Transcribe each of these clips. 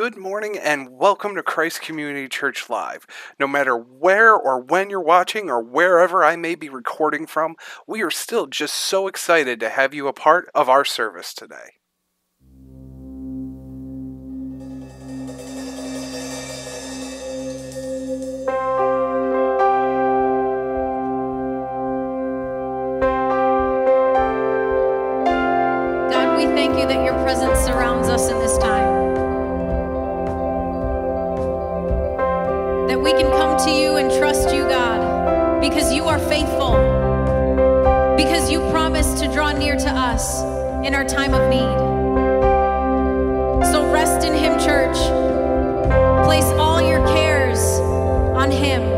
Good morning and welcome to Christ Community Church Live. No matter where or when you're watching or wherever I may be recording from, we are still just so excited to have you a part of our service today. in our time of need. So rest in Him, church. Place all your cares on Him.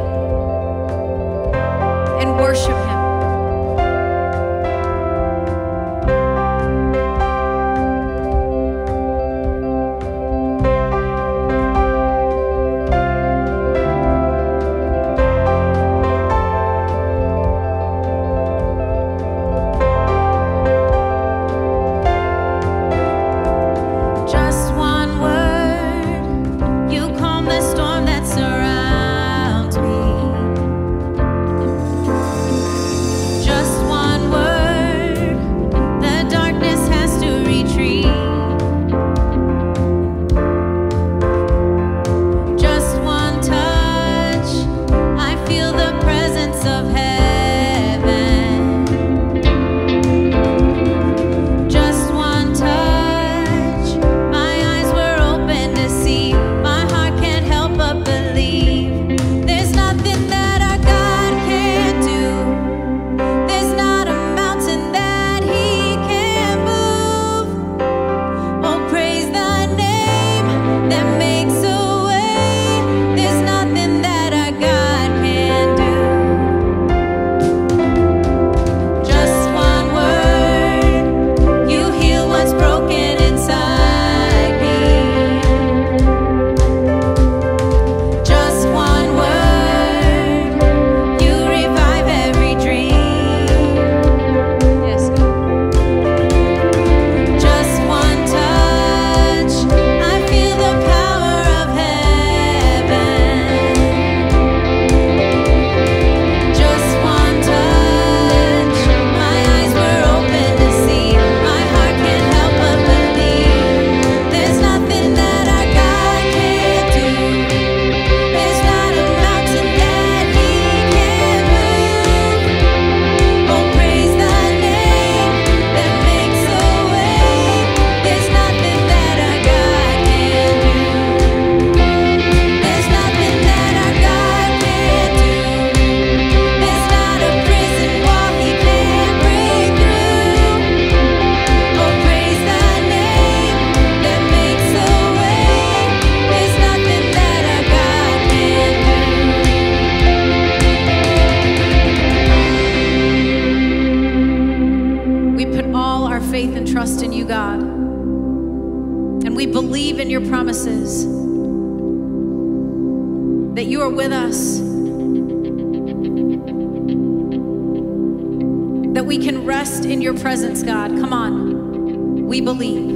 presence, God. Come on. We believe.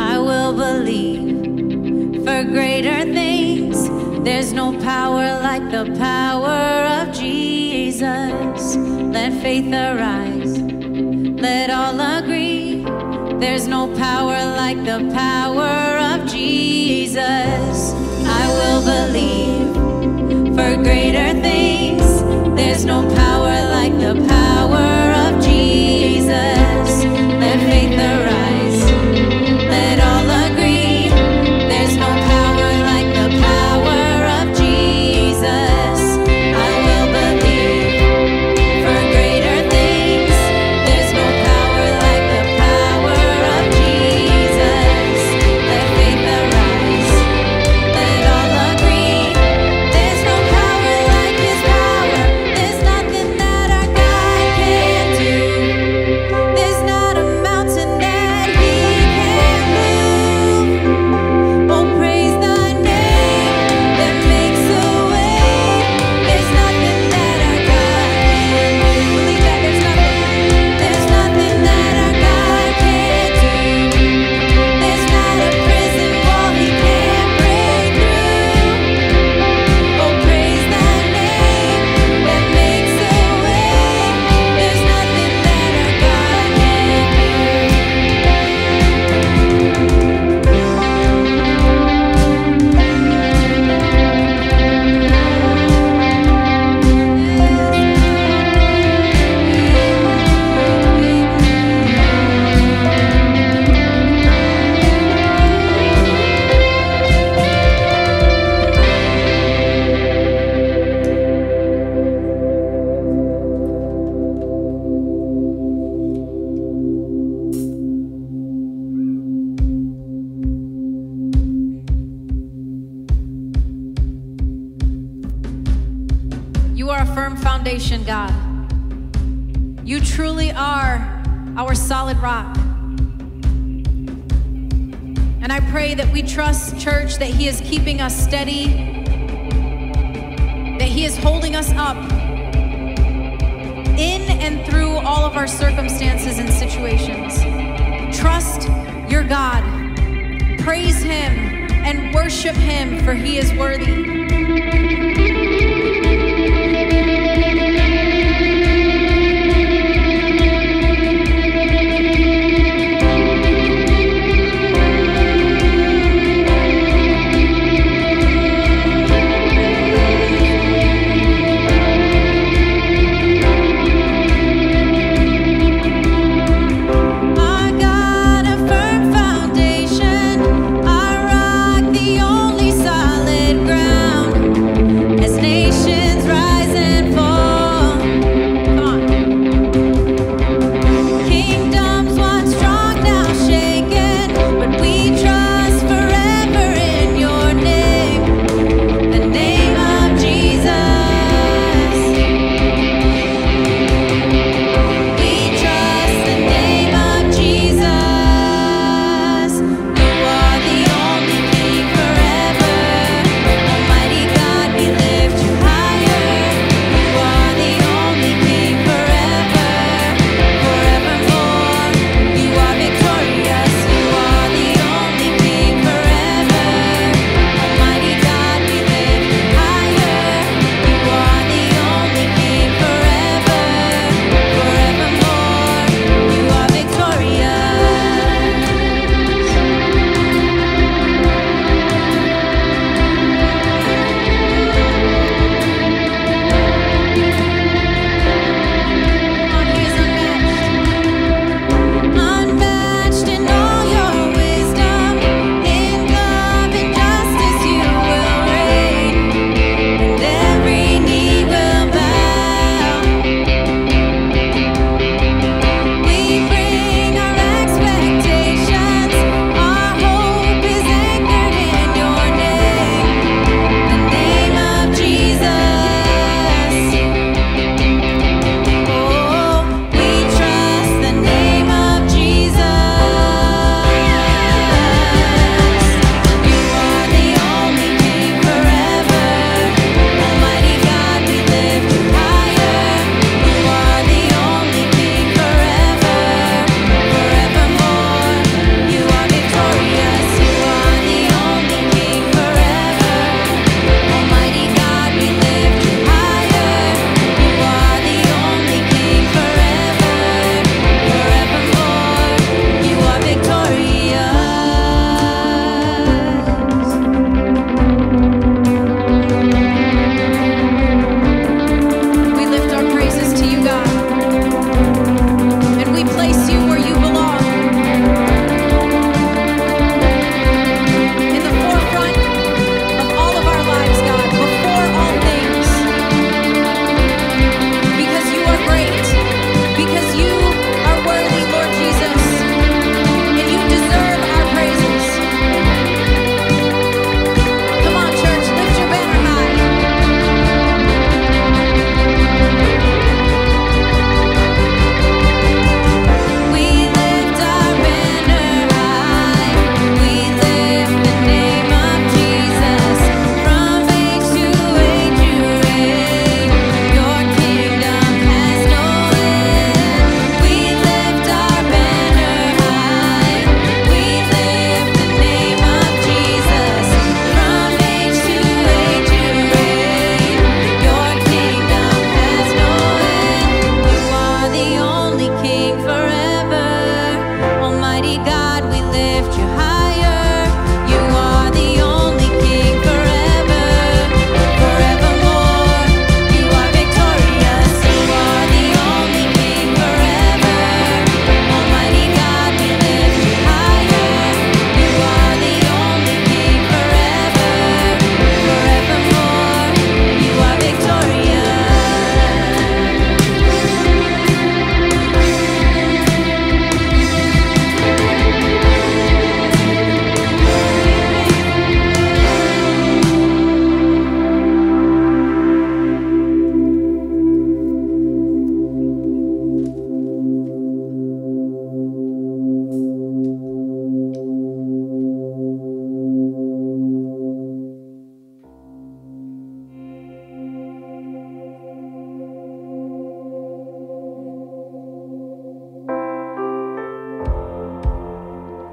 I will believe for greater things. There's no power like the power of Jesus. Let faith arise. Let all agree. There's no power like the power of Jesus. I will believe There's no power like the power.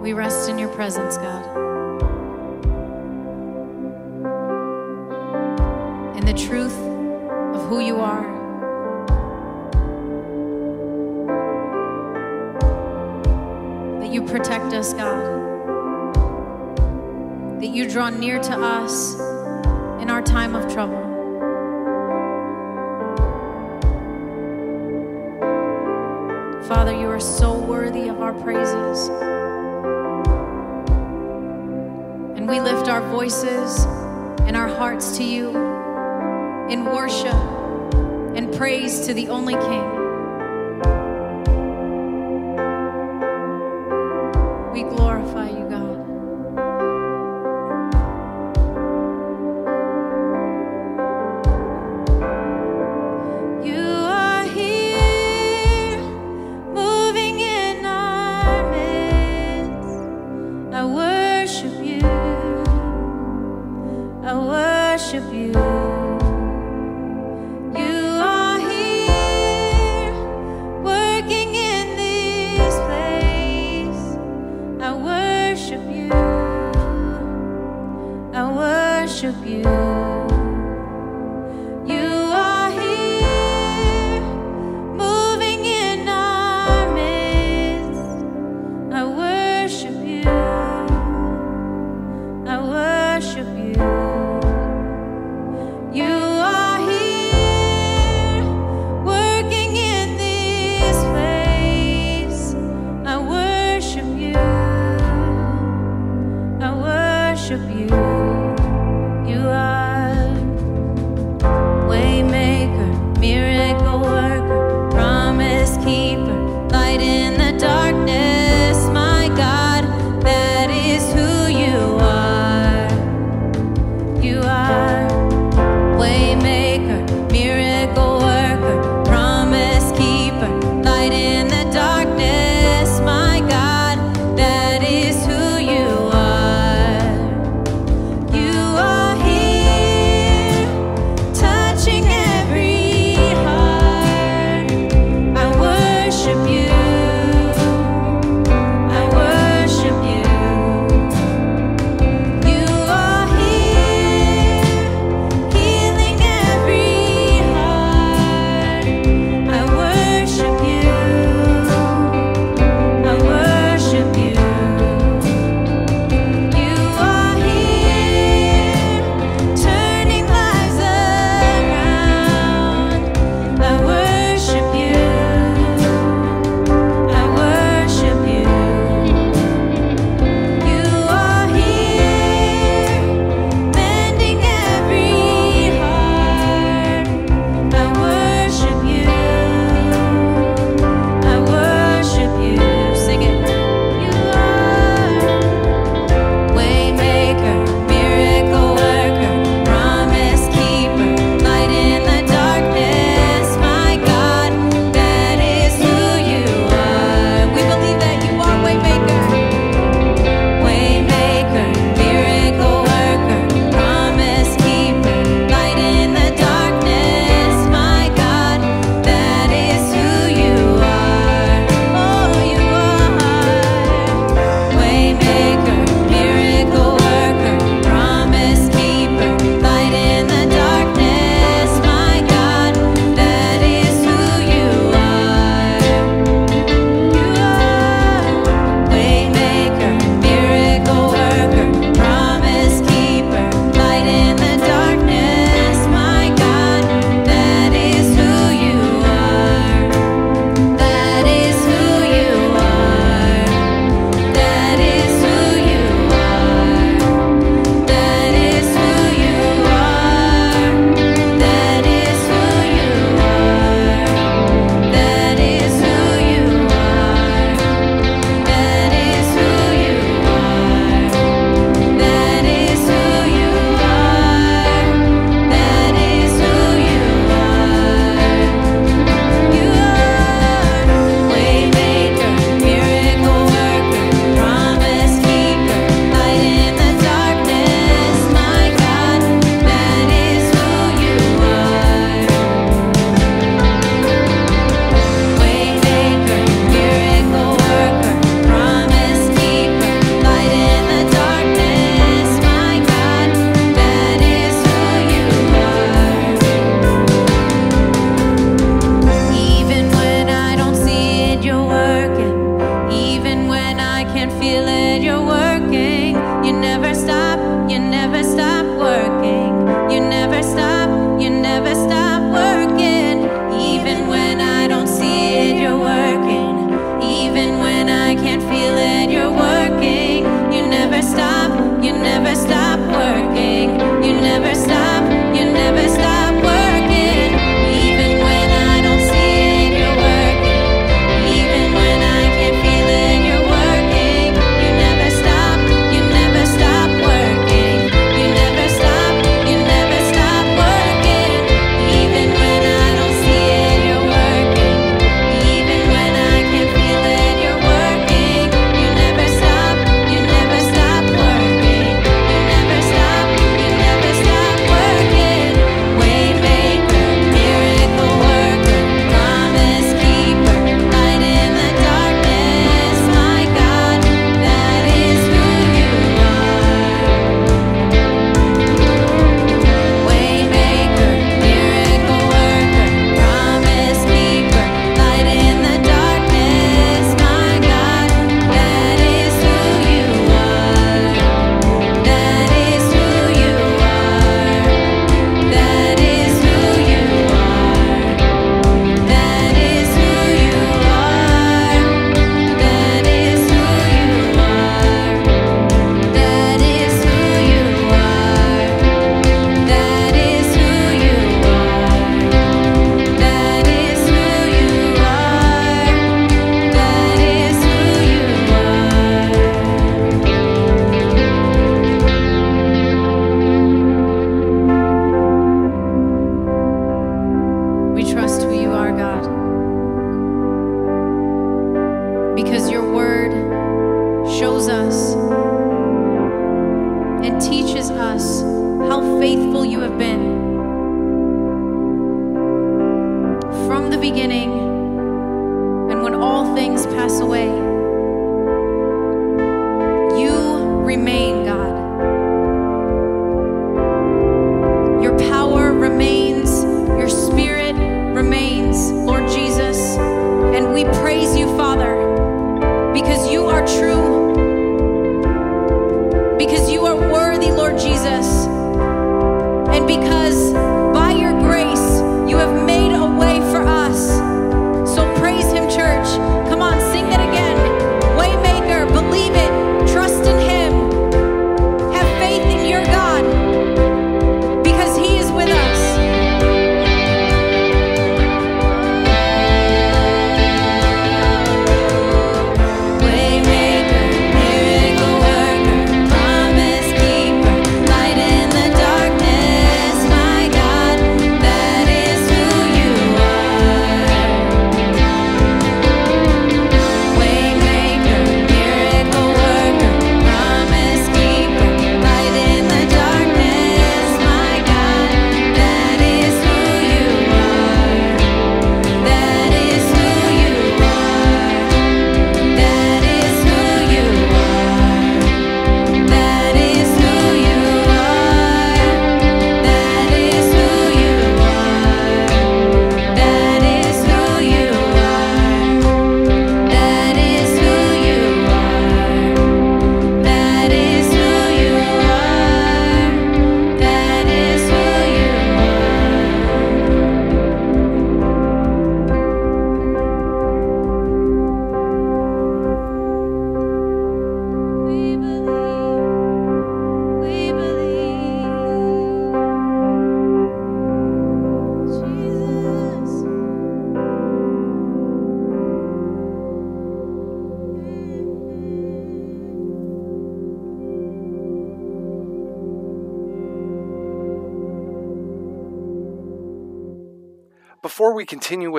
We rest in your presence, God. In the truth of who you are. That you protect us, God. That you draw near to us in our time of trouble. Father, you are so worthy of our praises. We lift our voices and our hearts to you in worship and praise to the only King.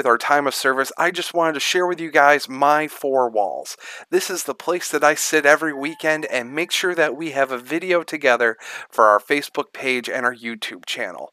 With our time of service, I just wanted to share with you guys my four walls. This is the place that I sit every weekend and make sure that we have a video together for our Facebook page and our YouTube channel.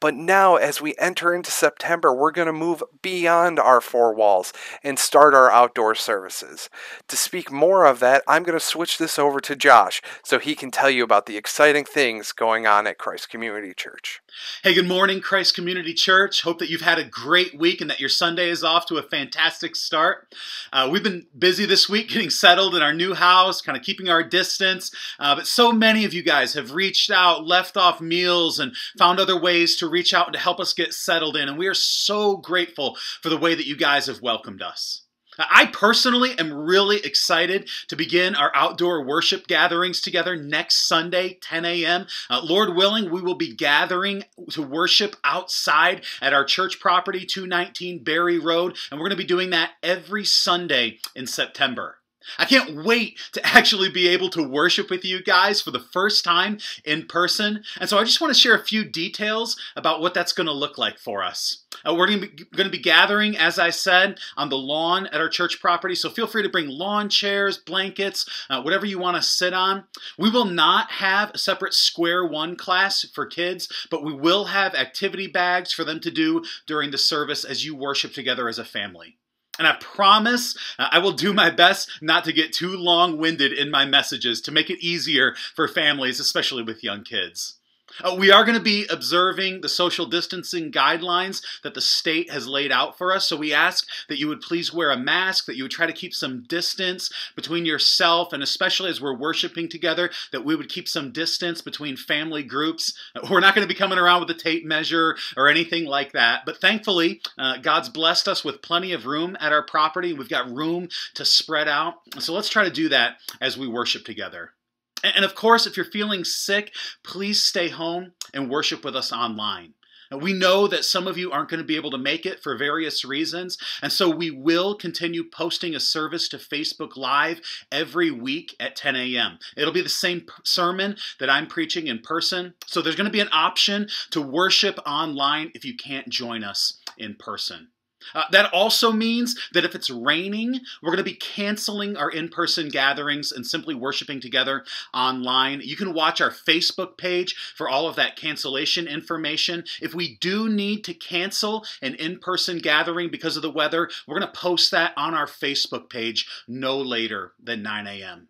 But now, as we enter into September, we're going to move beyond our four walls and start our outdoor services. To speak more of that, I'm going to switch this over to Josh so he can tell you about the exciting things going on at Christ Community Church. Hey, good morning, Christ Community Church. Hope that you've had a great week and that your Sunday is off to a fantastic start. Uh, we've been busy this week getting settled in our new house, kind of keeping our distance. Uh, but so many of you guys have reached out, left off meals, and found other ways to reach out and to help us get settled in. And we are so grateful for the way that you guys have welcomed us. I personally am really excited to begin our outdoor worship gatherings together next Sunday, 10 a.m. Uh, Lord willing, we will be gathering to worship outside at our church property, 219 Berry Road, and we're going to be doing that every Sunday in September. I can't wait to actually be able to worship with you guys for the first time in person. And so I just want to share a few details about what that's going to look like for us. Uh, we're going to, be, gathering, as I said, on the lawn at our church property. So feel free to bring lawn chairs, blankets, uh, whatever you want to sit on. We will not have a separate Square One class for kids, but we will have activity bags for them to do during the service as you worship together as a family. And I promise uh, I will do my best not to get too long winded in my messages to make it easier for families, especially with young kids. Uh, we are going to be observing the social distancing guidelines that the state has laid out for us. So we ask that you would please wear a mask, that you would try to keep some distance between yourself, and especially as we're worshiping together, that we would keep some distance between family groups. Uh, We're not going to be coming around with a tape measure or anything like that. But thankfully, uh, God's blessed us with plenty of room at our property. We've got room to spread out. So let's try to do that as we worship together. And of course, if you're feeling sick, please stay home and worship with us online. We know that some of you aren't going to be able to make it for various reasons, and so we will continue posting a service to Facebook Live every week at 10 a.m. It'll be the same sermon that I'm preaching in person, so there's going to be an option to worship online if you can't join us in person. Uh, that also means that if it's raining, we're going to be canceling our in person gatherings and simply worshiping together online. You can watch our Facebook page for all of that cancellation information. If we do need to cancel an in person gathering because of the weather, we're going to post that on our Facebook page no later than 9 a.m.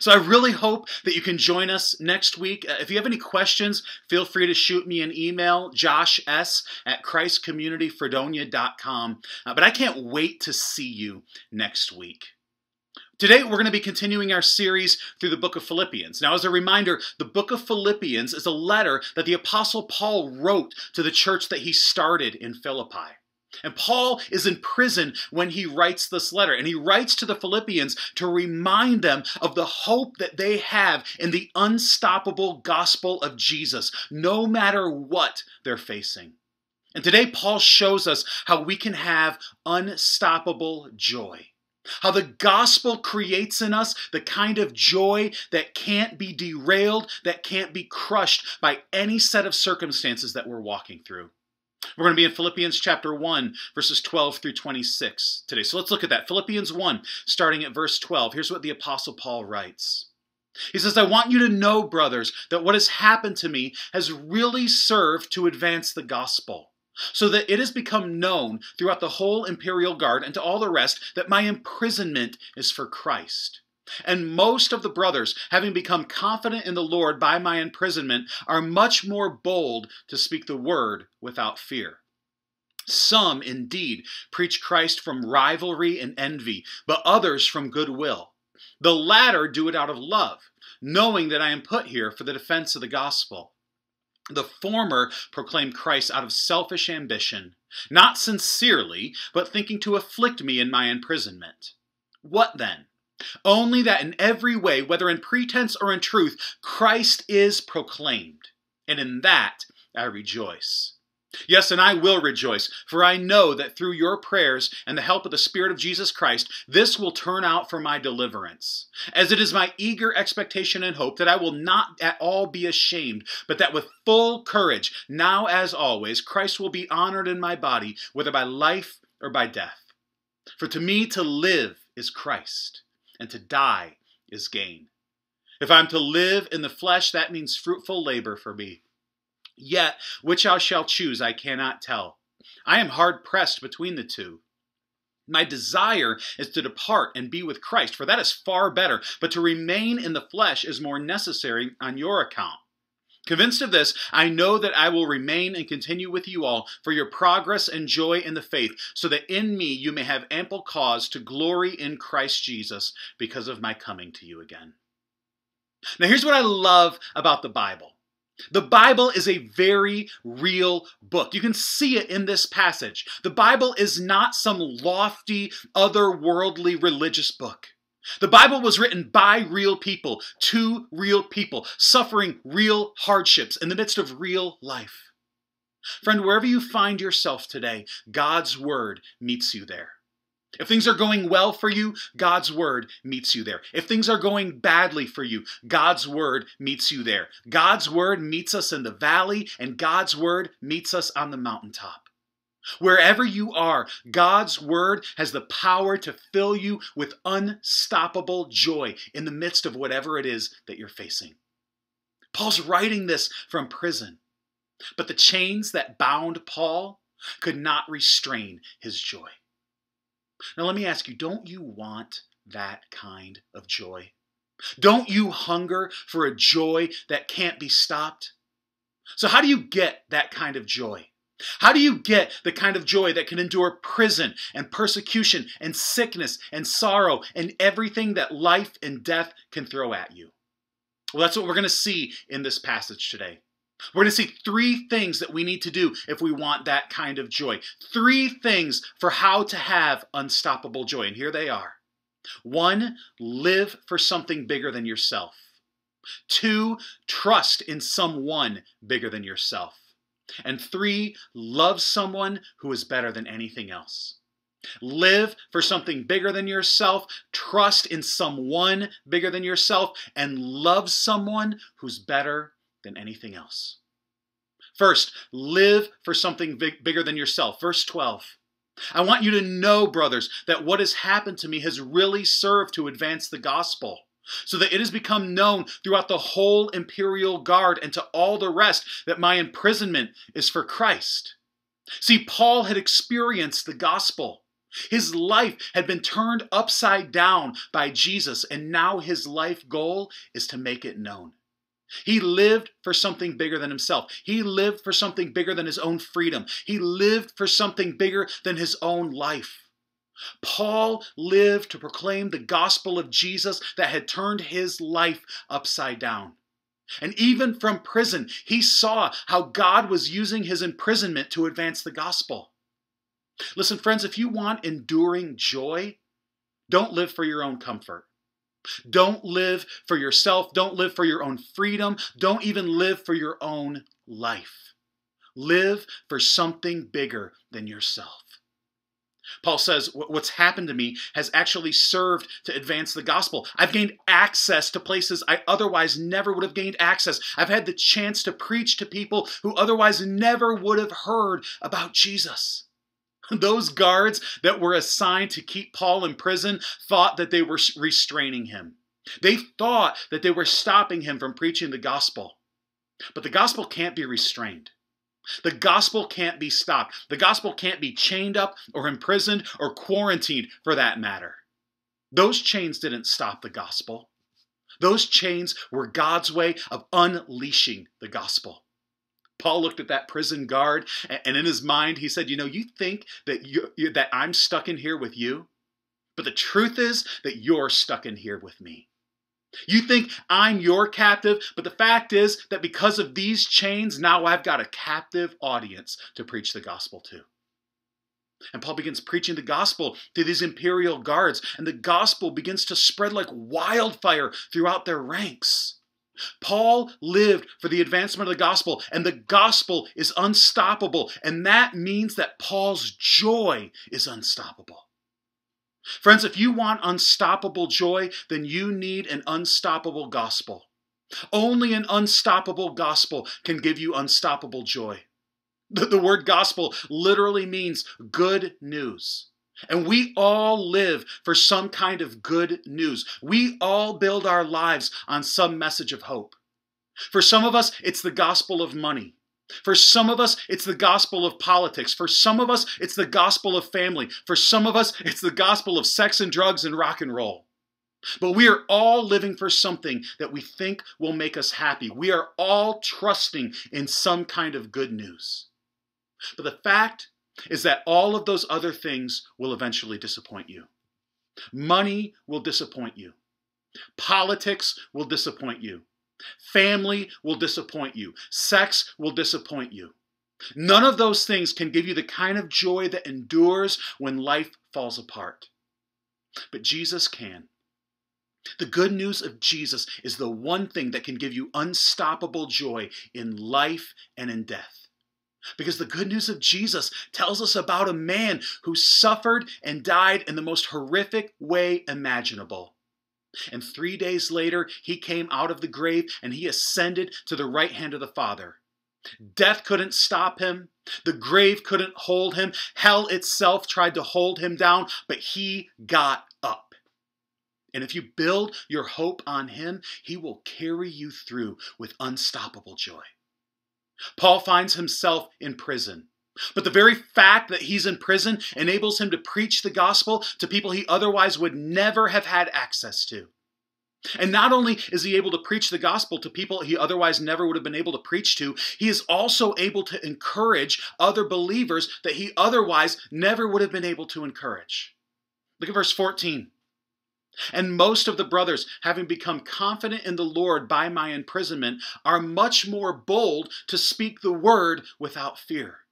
So I really hope that you can join us next week. Uh, if you have any questions, feel free to shoot me an email, josh s at christcommunityfredonia.com. Uh, but I can't wait to see you next week. Today, we're going to be continuing our series through the book of Philippians. Now, as a reminder, the book of Philippians is a letter that the Apostle Paul wrote to the church that he started in Philippi. And Paul is in prison when he writes this letter. And he writes to the Philippians to remind them of the hope that they have in the unstoppable gospel of Jesus, no matter what they're facing. And today, Paul shows us how we can have unstoppable joy. How the gospel creates in us the kind of joy that can't be derailed, that can't be crushed by any set of circumstances that we're walking through. We're going to be in Philippians chapter 1, verses 12 through 26 today. So let's look at that. Philippians 1, starting at verse 12. Here's what the Apostle Paul writes. He says, I want you to know, brothers, that what has happened to me has really served to advance the gospel, so that it has become known throughout the whole imperial guard and to all the rest that my imprisonment is for Christ. And most of the brothers, having become confident in the Lord by my imprisonment, are much more bold to speak the word without fear. Some, indeed, preach Christ from rivalry and envy, but others from goodwill. The latter do it out of love, knowing that I am put here for the defense of the gospel. The former proclaim Christ out of selfish ambition, not sincerely, but thinking to afflict me in my imprisonment. What then? Only that in every way, whether in pretense or in truth, Christ is proclaimed. And in that I rejoice. Yes, and I will rejoice, for I know that through your prayers and the help of the Spirit of Jesus Christ, this will turn out for my deliverance. As it is my eager expectation and hope that I will not at all be ashamed, but that with full courage, now as always, Christ will be honored in my body, whether by life or by death. For to me to live is Christ and to die is gain. If I'm to live in the flesh, that means fruitful labor for me. Yet, which I shall choose, I cannot tell. I am hard pressed between the two. My desire is to depart and be with Christ, for that is far better, but to remain in the flesh is more necessary on your account. Convinced of this, I know that I will remain and continue with you all for your progress and joy in the faith, so that in me you may have ample cause to glory in Christ Jesus because of my coming to you again. Now, here's what I love about the Bible. The Bible is a very real book. You can see it in this passage. The Bible is not some lofty, otherworldly religious book. The Bible was written by real people, to real people, suffering real hardships in the midst of real life. Friend, wherever you find yourself today, God's Word meets you there. If things are going well for you, God's Word meets you there. If things are going badly for you, God's Word meets you there. God's Word meets us in the valley, and God's Word meets us on the mountaintop. Wherever you are, God's word has the power to fill you with unstoppable joy in the midst of whatever it is that you're facing. Paul's writing this from prison, but the chains that bound Paul could not restrain his joy. Now, let me ask you don't you want that kind of joy? Don't you hunger for a joy that can't be stopped? So, how do you get that kind of joy? How do you get the kind of joy that can endure prison and persecution and sickness and sorrow and everything that life and death can throw at you? Well, that's what we're going to see in this passage today. We're going to see three things that we need to do if we want that kind of joy. Three things for how to have unstoppable joy. And here they are. One, live for something bigger than yourself. Two, trust in someone bigger than yourself. And three, love someone who is better than anything else. Live for something bigger than yourself, trust in someone bigger than yourself, and love someone who's better than anything else. First, live for something big, bigger than yourself. Verse 12. I want you to know, brothers, that what has happened to me has really served to advance the gospel, so that it has become known throughout the whole imperial guard and to all the rest that my imprisonment is for Christ. See, Paul had experienced the gospel. His life had been turned upside down by Jesus, and now his life goal is to make it known. He lived for something bigger than himself. He lived for something bigger than his own freedom. He lived for something bigger than his own life. Paul lived to proclaim the gospel of Jesus that had turned his life upside down. And even from prison, he saw how God was using his imprisonment to advance the gospel. Listen, friends, if you want enduring joy, don't live for your own comfort. Don't live for yourself. Don't live for your own freedom. Don't even live for your own life. Live for something bigger than yourself. Paul says, What's happened to me has actually served to advance the gospel. I've gained access to places I otherwise never would have gained access. I've had the chance to preach to people who otherwise never would have heard about Jesus. Those guards that were assigned to keep Paul in prison thought that they were restraining him. They thought that they were stopping him from preaching the gospel. But the gospel can't be restrained. The gospel can't be stopped. The gospel can't be chained up or imprisoned or quarantined for that matter. Those chains didn't stop the gospel. Those chains were God's way of unleashing the gospel. Paul looked at that prison guard, and in his mind, he said, You know, you think that, you, that I'm stuck in here with you, but the truth is that you're stuck in here with me. You think I'm your captive, but the fact is that because of these chains, now I've got a captive audience to preach the gospel to. And Paul begins preaching the gospel to these imperial guards, and the gospel begins to spread like wildfire throughout their ranks. Paul lived for the advancement of the gospel, and the gospel is unstoppable, and that means that Paul's joy is unstoppable. Friends, if you want unstoppable joy, then you need an unstoppable gospel. Only an unstoppable gospel can give you unstoppable joy. The, the word gospel literally means good news. And we all live for some kind of good news. We all build our lives on some message of hope. For some of us, it's the gospel of money. For some of us, it's the gospel of politics. For some of us, it's the gospel of family. For some of us, it's the gospel of sex and drugs and rock and roll. But we are all living for something that we think will make us happy. We are all trusting in some kind of good news. But the fact is that all of those other things will eventually disappoint you. Money will disappoint you. Politics will disappoint you. Family will disappoint you. Sex will disappoint you. None of those things can give you the kind of joy that endures when life falls apart. But Jesus can. The good news of Jesus is the one thing that can give you unstoppable joy in life and in death. Because the good news of Jesus tells us about a man who suffered and died in the most horrific way imaginable. And three days later, he came out of the grave and he ascended to the right hand of the Father. Death couldn't stop him. The grave couldn't hold him. Hell itself tried to hold him down, but he got up. And if you build your hope on him, he will carry you through with unstoppable joy. Paul finds himself in prison. But the very fact that he's in prison enables him to preach the gospel to people he otherwise would never have had access to. And not only is he able to preach the gospel to people he otherwise never would have been able to preach to, he is also able to encourage other believers that he otherwise never would have been able to encourage. Look at verse 14. And most of the brothers, having become confident in the Lord by my imprisonment, are much more bold to speak the word without fear.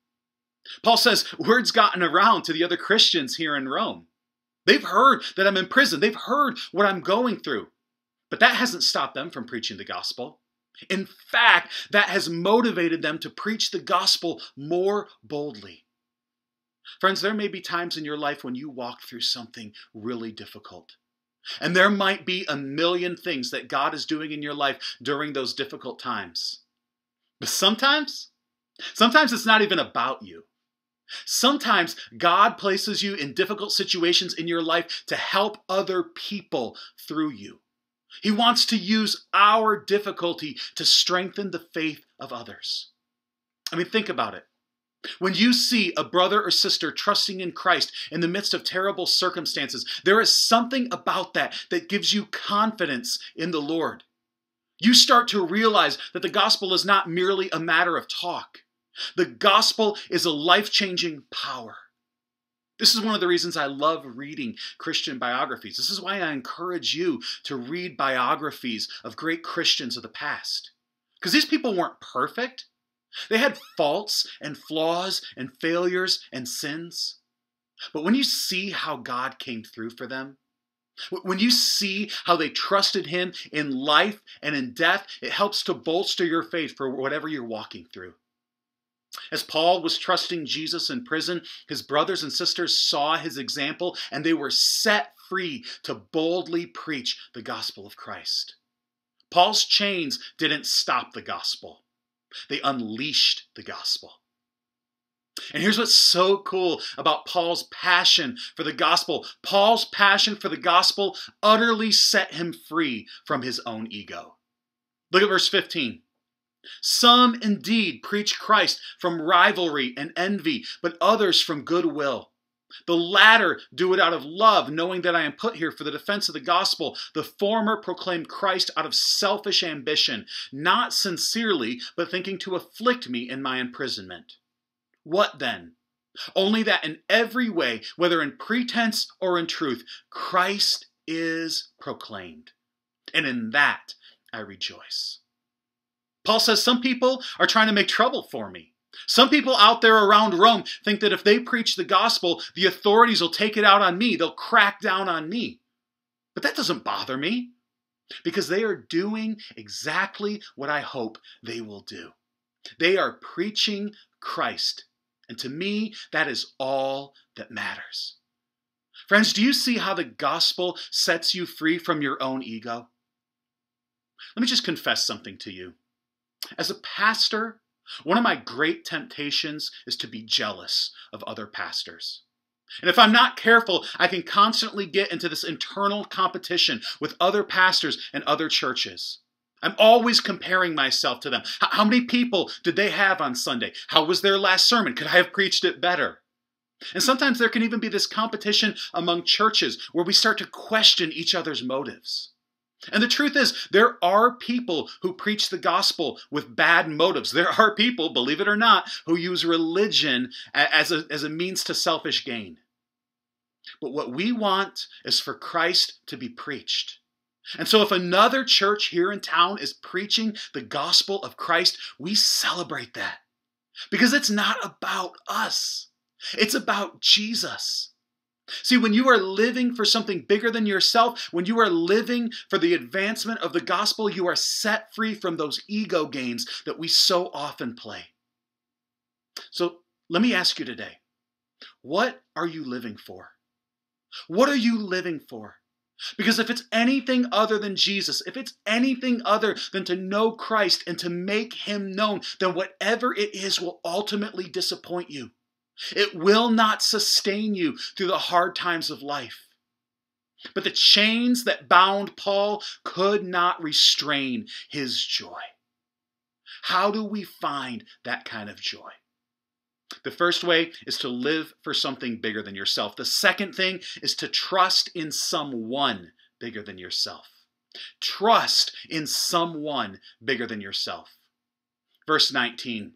Paul says, word's gotten around to the other Christians here in Rome. They've heard that I'm in prison, they've heard what I'm going through. But that hasn't stopped them from preaching the gospel. In fact, that has motivated them to preach the gospel more boldly. Friends, there may be times in your life when you walk through something really difficult. And there might be a million things that God is doing in your life during those difficult times. But sometimes, sometimes it's not even about you. Sometimes God places you in difficult situations in your life to help other people through you. He wants to use our difficulty to strengthen the faith of others. I mean, think about it. When you see a brother or sister trusting in Christ in the midst of terrible circumstances, there is something about that that gives you confidence in the Lord. You start to realize that the gospel is not merely a matter of talk. The gospel is a life changing power. This is one of the reasons I love reading Christian biographies. This is why I encourage you to read biographies of great Christians of the past. Because these people weren't perfect, they had faults and flaws and failures and sins. But when you see how God came through for them, when you see how they trusted Him in life and in death, it helps to bolster your faith for whatever you're walking through. As Paul was trusting Jesus in prison, his brothers and sisters saw his example and they were set free to boldly preach the gospel of Christ. Paul's chains didn't stop the gospel, they unleashed the gospel. And here's what's so cool about Paul's passion for the gospel Paul's passion for the gospel utterly set him free from his own ego. Look at verse 15. Some indeed preach Christ from rivalry and envy, but others from goodwill. The latter do it out of love, knowing that I am put here for the defense of the gospel. The former proclaim Christ out of selfish ambition, not sincerely, but thinking to afflict me in my imprisonment. What then? Only that in every way, whether in pretense or in truth, Christ is proclaimed. And in that I rejoice. Paul says some people are trying to make trouble for me. Some people out there around Rome think that if they preach the gospel, the authorities will take it out on me. They'll crack down on me. But that doesn't bother me because they are doing exactly what I hope they will do. They are preaching Christ. And to me, that is all that matters. Friends, do you see how the gospel sets you free from your own ego? Let me just confess something to you. As a pastor, one of my great temptations is to be jealous of other pastors. And if I'm not careful, I can constantly get into this internal competition with other pastors and other churches. I'm always comparing myself to them. How many people did they have on Sunday? How was their last sermon? Could I have preached it better? And sometimes there can even be this competition among churches where we start to question each other's motives. And the truth is, there are people who preach the gospel with bad motives. There are people, believe it or not, who use religion as a, as a means to selfish gain. But what we want is for Christ to be preached. And so, if another church here in town is preaching the gospel of Christ, we celebrate that. Because it's not about us, it's about Jesus. See, when you are living for something bigger than yourself, when you are living for the advancement of the gospel, you are set free from those ego games that we so often play. So let me ask you today what are you living for? What are you living for? Because if it's anything other than Jesus, if it's anything other than to know Christ and to make him known, then whatever it is will ultimately disappoint you. It will not sustain you through the hard times of life. But the chains that bound Paul could not restrain his joy. How do we find that kind of joy? The first way is to live for something bigger than yourself. The second thing is to trust in someone bigger than yourself. Trust in someone bigger than yourself. Verse 19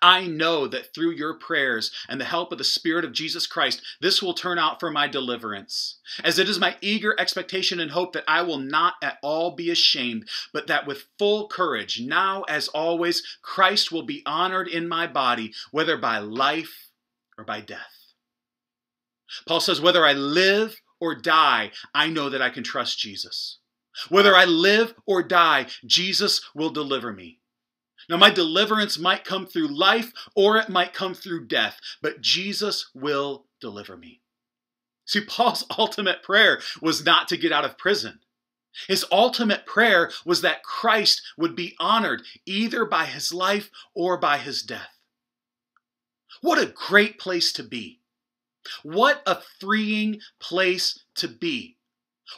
I know that through your prayers and the help of the Spirit of Jesus Christ, this will turn out for my deliverance. As it is my eager expectation and hope that I will not at all be ashamed, but that with full courage, now as always, Christ will be honored in my body, whether by life or by death. Paul says, whether I live or die, I know that I can trust Jesus. Whether I live or die, Jesus will deliver me. Now, my deliverance might come through life or it might come through death, but Jesus will deliver me. See, Paul's ultimate prayer was not to get out of prison. His ultimate prayer was that Christ would be honored either by his life or by his death. What a great place to be. What a freeing place to be.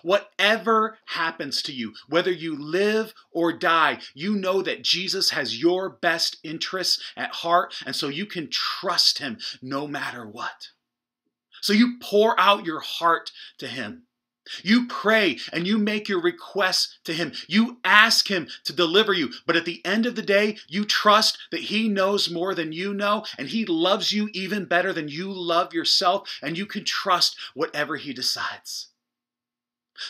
Whatever happens to you, whether you live or die, you know that Jesus has your best interests at heart, and so you can trust him no matter what. So you pour out your heart to him. You pray and you make your requests to Him. You ask Him to deliver you. But at the end of the day, you trust that He knows more than you know and He loves you even better than you love yourself. And you can trust whatever He decides.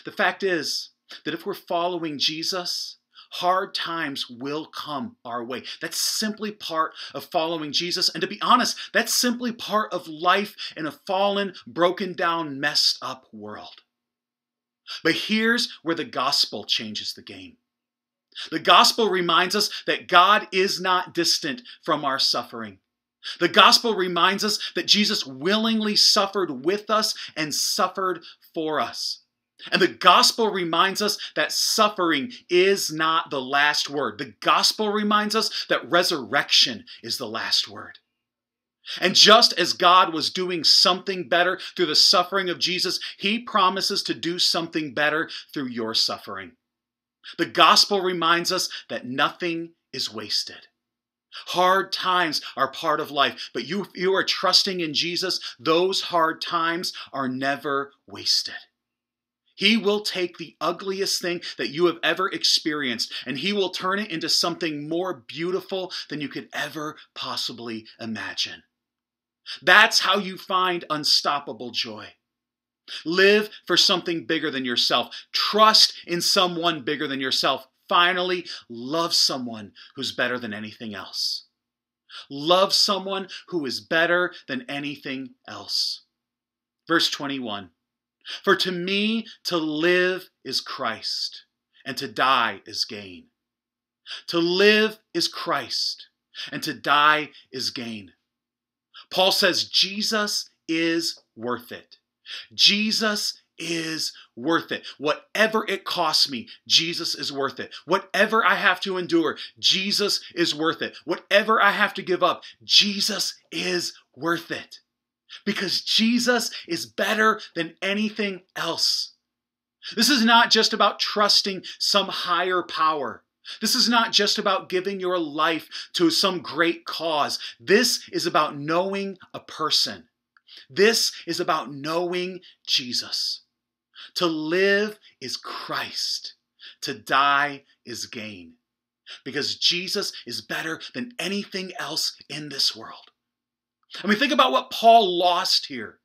The fact is that if we're following Jesus, hard times will come our way. That's simply part of following Jesus. And to be honest, that's simply part of life in a fallen, broken down, messed up world. But here's where the gospel changes the game. The gospel reminds us that God is not distant from our suffering. The gospel reminds us that Jesus willingly suffered with us and suffered for us. And the gospel reminds us that suffering is not the last word. The gospel reminds us that resurrection is the last word. And just as God was doing something better through the suffering of Jesus, He promises to do something better through your suffering. The gospel reminds us that nothing is wasted. Hard times are part of life, but you, you are trusting in Jesus, those hard times are never wasted. He will take the ugliest thing that you have ever experienced and he will turn it into something more beautiful than you could ever possibly imagine. That's how you find unstoppable joy. Live for something bigger than yourself. Trust in someone bigger than yourself. Finally, love someone who's better than anything else. Love someone who is better than anything else. Verse 21 For to me to live is Christ, and to die is gain. To live is Christ, and to die is gain. Paul says Jesus is worth it. Jesus is worth it. Whatever it costs me, Jesus is worth it. Whatever I have to endure, Jesus is worth it. Whatever I have to give up, Jesus is worth it. Because Jesus is better than anything else. This is not just about trusting some higher power. This is not just about giving your life to some great cause. This is about knowing a person. This is about knowing Jesus. To live is Christ, to die is gain. Because Jesus is better than anything else in this world. I mean, think about what Paul lost here.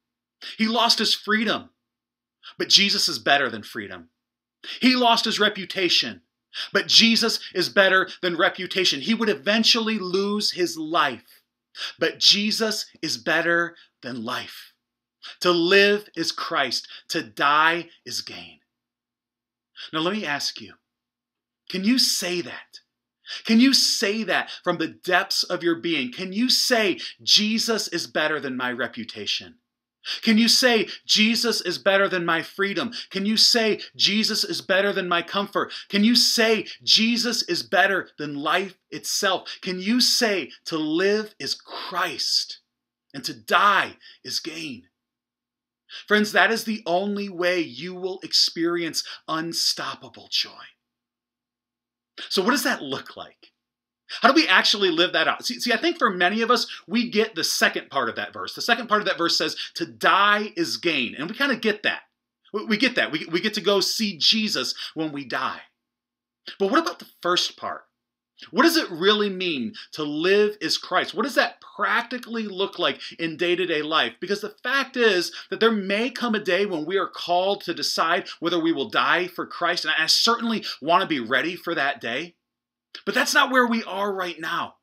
He lost his freedom, but Jesus is better than freedom. He lost his reputation, but Jesus is better than reputation. He would eventually lose his life. But Jesus is better than life. To live is Christ, to die is gain. Now, let me ask you can you say that? Can you say that from the depths of your being? Can you say, Jesus is better than my reputation? Can you say, Jesus is better than my freedom? Can you say, Jesus is better than my comfort? Can you say, Jesus is better than life itself? Can you say, to live is Christ and to die is gain? Friends, that is the only way you will experience unstoppable joy. So, what does that look like? How do we actually live that out? See, see, I think for many of us, we get the second part of that verse. The second part of that verse says, to die is gain. And we kind of get that. We get that. We, we get to go see Jesus when we die. But what about the first part? What does it really mean to live as Christ? What does that practically look like in day to day life? Because the fact is that there may come a day when we are called to decide whether we will die for Christ. And I certainly want to be ready for that day. But that's not where we are right now.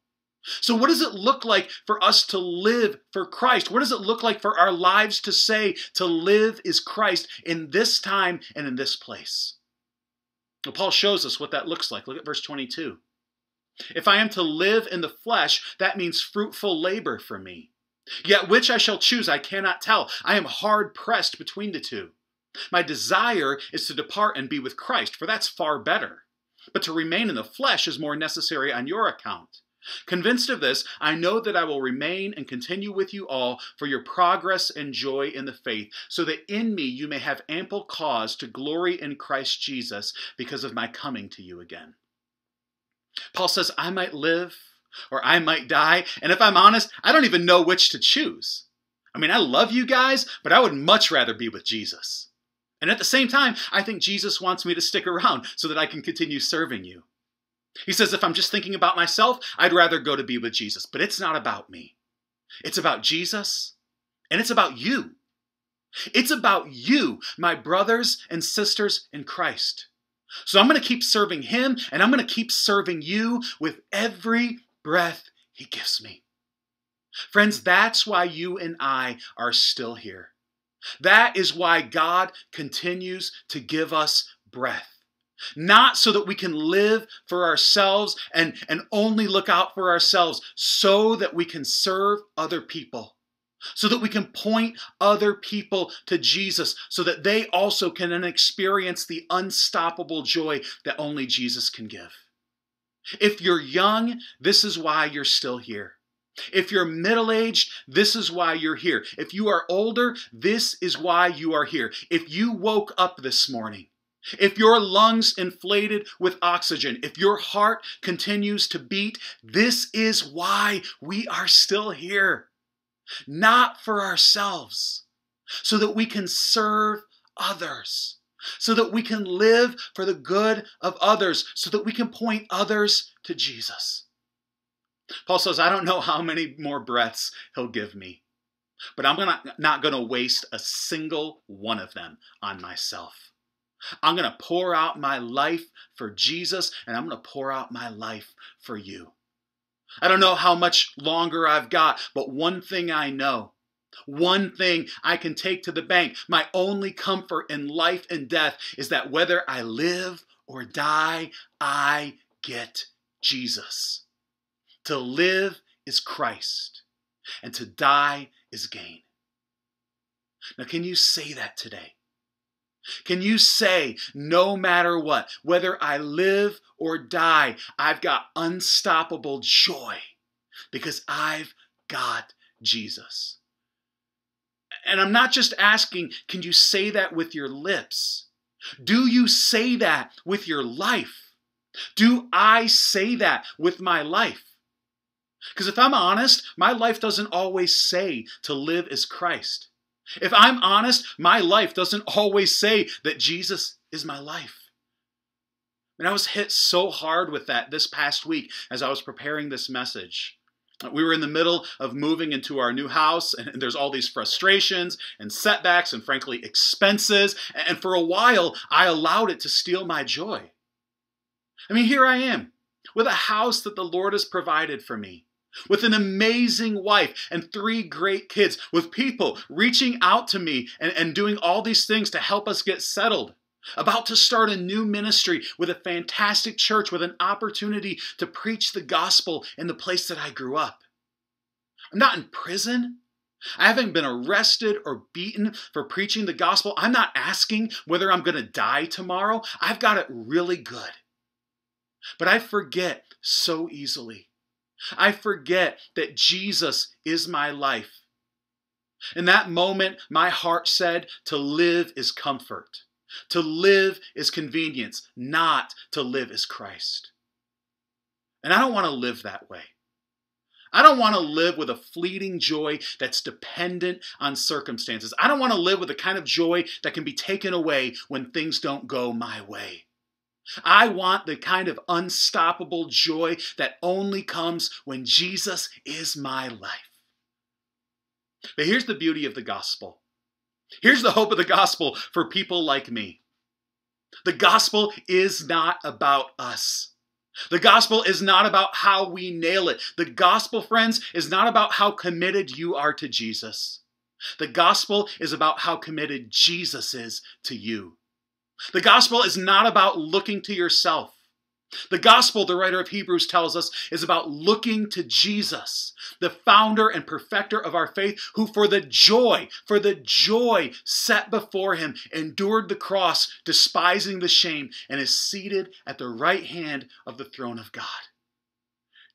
So, what does it look like for us to live for Christ? What does it look like for our lives to say to live is Christ in this time and in this place? Well, Paul shows us what that looks like. Look at verse 22. If I am to live in the flesh, that means fruitful labor for me. Yet which I shall choose, I cannot tell. I am hard pressed between the two. My desire is to depart and be with Christ, for that's far better. But to remain in the flesh is more necessary on your account. Convinced of this, I know that I will remain and continue with you all for your progress and joy in the faith, so that in me you may have ample cause to glory in Christ Jesus because of my coming to you again. Paul says, I might live or I might die, and if I'm honest, I don't even know which to choose. I mean, I love you guys, but I would much rather be with Jesus. And at the same time, I think Jesus wants me to stick around so that I can continue serving you. He says, if I'm just thinking about myself, I'd rather go to be with Jesus. But it's not about me. It's about Jesus, and it's about you. It's about you, my brothers and sisters in Christ. So I'm going to keep serving Him, and I'm going to keep serving you with every breath He gives me. Friends, that's why you and I are still here. That is why God continues to give us breath. Not so that we can live for ourselves and, and only look out for ourselves, so that we can serve other people, so that we can point other people to Jesus, so that they also can experience the unstoppable joy that only Jesus can give. If you're young, this is why you're still here. If you're middle aged, this is why you're here. If you are older, this is why you are here. If you woke up this morning, if your lungs inflated with oxygen, if your heart continues to beat, this is why we are still here. Not for ourselves, so that we can serve others, so that we can live for the good of others, so that we can point others to Jesus. Paul says, I don't know how many more breaths he'll give me, but I'm gonna, not going to waste a single one of them on myself. I'm going to pour out my life for Jesus, and I'm going to pour out my life for you. I don't know how much longer I've got, but one thing I know. One thing I can take to the bank, my only comfort in life and death is that whether I live or die, I get Jesus. To live is Christ, and to die is gain. Now, can you say that today? Can you say, no matter what, whether I live or die, I've got unstoppable joy because I've got Jesus? And I'm not just asking, can you say that with your lips? Do you say that with your life? Do I say that with my life? Because if I'm honest, my life doesn't always say to live as Christ. If I'm honest, my life doesn't always say that Jesus is my life. And I was hit so hard with that this past week as I was preparing this message. We were in the middle of moving into our new house, and there's all these frustrations and setbacks, and frankly, expenses. And for a while, I allowed it to steal my joy. I mean, here I am with a house that the Lord has provided for me with an amazing wife and three great kids, with people reaching out to me and, and doing all these things to help us get settled. About to start a new ministry with a fantastic church with an opportunity to preach the gospel in the place that I grew up. I'm not in prison. I haven't been arrested or beaten for preaching the gospel. I'm not asking whether I'm going to die tomorrow. I've got it really good. But I forget so easily I forget that Jesus is my life. In that moment, my heart said, to live is comfort. To live is convenience, not to live is Christ. And I don't want to live that way. I don't want to live with a fleeting joy that's dependent on circumstances. I don't want to live with the kind of joy that can be taken away when things don't go my way. I want the kind of unstoppable joy that only comes when Jesus is my life. But here's the beauty of the gospel. Here's the hope of the gospel for people like me. The gospel is not about us. The gospel is not about how we nail it. The gospel, friends, is not about how committed you are to Jesus. The gospel is about how committed Jesus is to you. The gospel is not about looking to yourself. The gospel, the writer of Hebrews tells us, is about looking to Jesus, the founder and perfecter of our faith, who for the joy, for the joy set before him, endured the cross, despising the shame, and is seated at the right hand of the throne of God.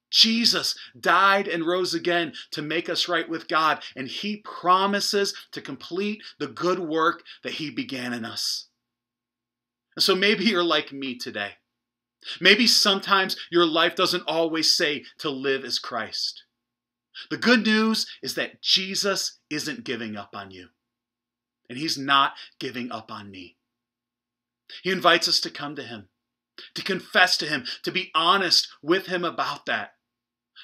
Jesus died and rose again to make us right with God, and He promises to complete the good work that He began in us. And so maybe you're like me today. Maybe sometimes your life doesn't always say to live as Christ. The good news is that Jesus isn't giving up on you, and He's not giving up on me. He invites us to come to Him, to confess to Him, to be honest with Him about that.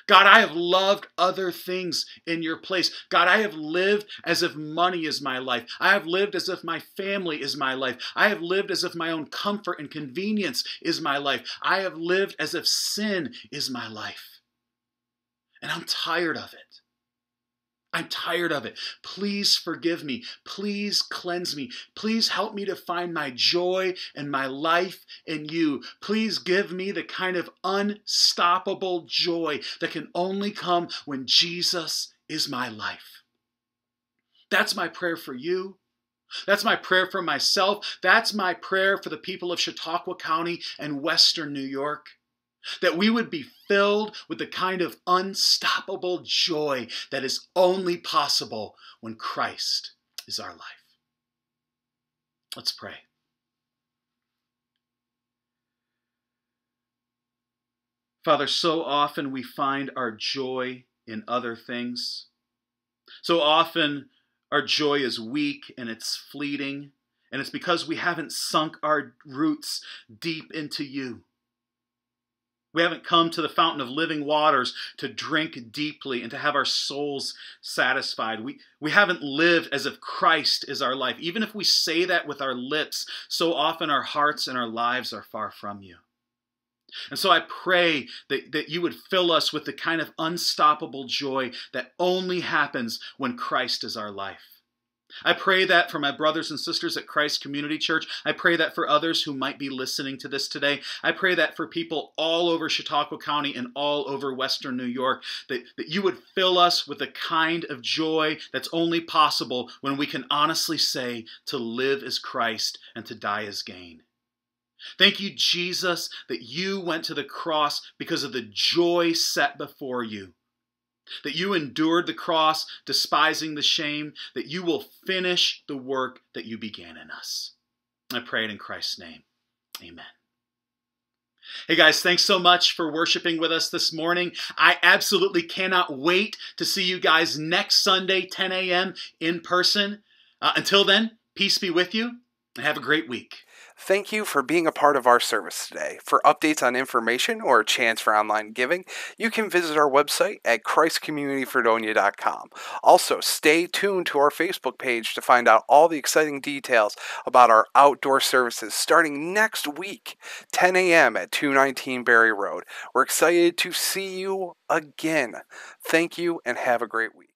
God, I have loved other things in your place. God, I have lived as if money is my life. I have lived as if my family is my life. I have lived as if my own comfort and convenience is my life. I have lived as if sin is my life. And I'm tired of it. I'm tired of it. Please forgive me. Please cleanse me. Please help me to find my joy and my life in you. Please give me the kind of unstoppable joy that can only come when Jesus is my life. That's my prayer for you. That's my prayer for myself. That's my prayer for the people of Chautauqua County and Western New York. That we would be filled with the kind of unstoppable joy that is only possible when Christ is our life. Let's pray. Father, so often we find our joy in other things. So often our joy is weak and it's fleeting, and it's because we haven't sunk our roots deep into you. We haven't come to the fountain of living waters to drink deeply and to have our souls satisfied. We, we haven't lived as if Christ is our life. Even if we say that with our lips, so often our hearts and our lives are far from you. And so I pray that, that you would fill us with the kind of unstoppable joy that only happens when Christ is our life. I pray that for my brothers and sisters at Christ Community Church. I pray that for others who might be listening to this today. I pray that for people all over Chautauqua County and all over Western New York, that, that you would fill us with the kind of joy that's only possible when we can honestly say to live as Christ and to die as gain. Thank you, Jesus, that you went to the cross because of the joy set before you that you endured the cross, despising the shame, that you will finish the work that you began in us. I pray it in Christ's name. Amen. Hey guys, thanks so much for worshiping with us this morning. I absolutely cannot wait to see you guys next Sunday, 10 a.m. in person. Uh, until then, peace be with you and have a great week. Thank you for being a part of our service today. For updates on information or a chance for online giving, you can visit our website at christcommunityfredonia.com. Also, stay tuned to our Facebook page to find out all the exciting details about our outdoor services starting next week, 10 a.m. at 219 Berry Road. We're excited to see you again. Thank you and have a great week.